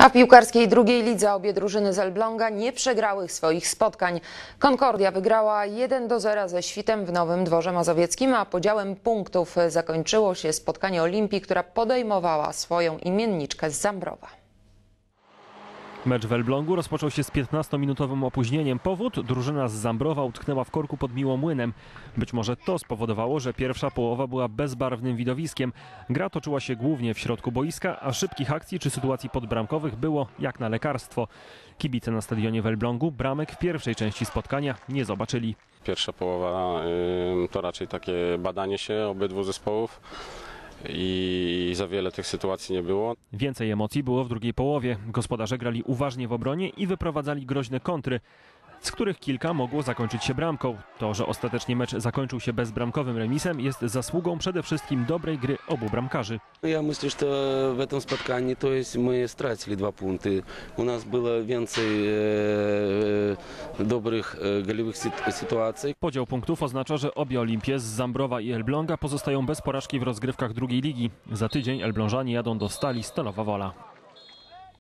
A w piłkarskiej drugiej lidze obie drużyny z Elbląga nie przegrały swoich spotkań. Concordia wygrała 1 do 0 ze Świtem w Nowym Dworze Mazowieckim, a podziałem punktów zakończyło się spotkanie Olimpii, która podejmowała swoją imienniczkę z Zambrowa. Mecz w Elblągu rozpoczął się z 15-minutowym opóźnieniem. Powód? Drużyna z Zambrowa utknęła w korku pod Miłomłynem. Być może to spowodowało, że pierwsza połowa była bezbarwnym widowiskiem. Gra toczyła się głównie w środku boiska, a szybkich akcji czy sytuacji podbramkowych było jak na lekarstwo. Kibice na stadionie w Elblągu bramek w pierwszej części spotkania nie zobaczyli. Pierwsza połowa to raczej takie badanie się obydwu zespołów i za wiele tych sytuacji nie było. Więcej emocji było w drugiej połowie. Gospodarze grali uważnie w obronie i wyprowadzali groźne kontry, z których kilka mogło zakończyć się bramką. To, że ostatecznie mecz zakończył się bezbramkowym remisem jest zasługą przede wszystkim dobrej gry obu bramkarzy. Ja myślę, że w tym spotkaniu to jest my stracili dwa punkty. U nas było więcej e, e, dobrych e, golowych sytuacji. Podział punktów oznacza, że obie Olimpie z Zambrowa i Elbląga pozostają bez porażki w rozgrywkach drugiej ligi. Za tydzień Elblążanie jadą do Stali Stalowa Wola.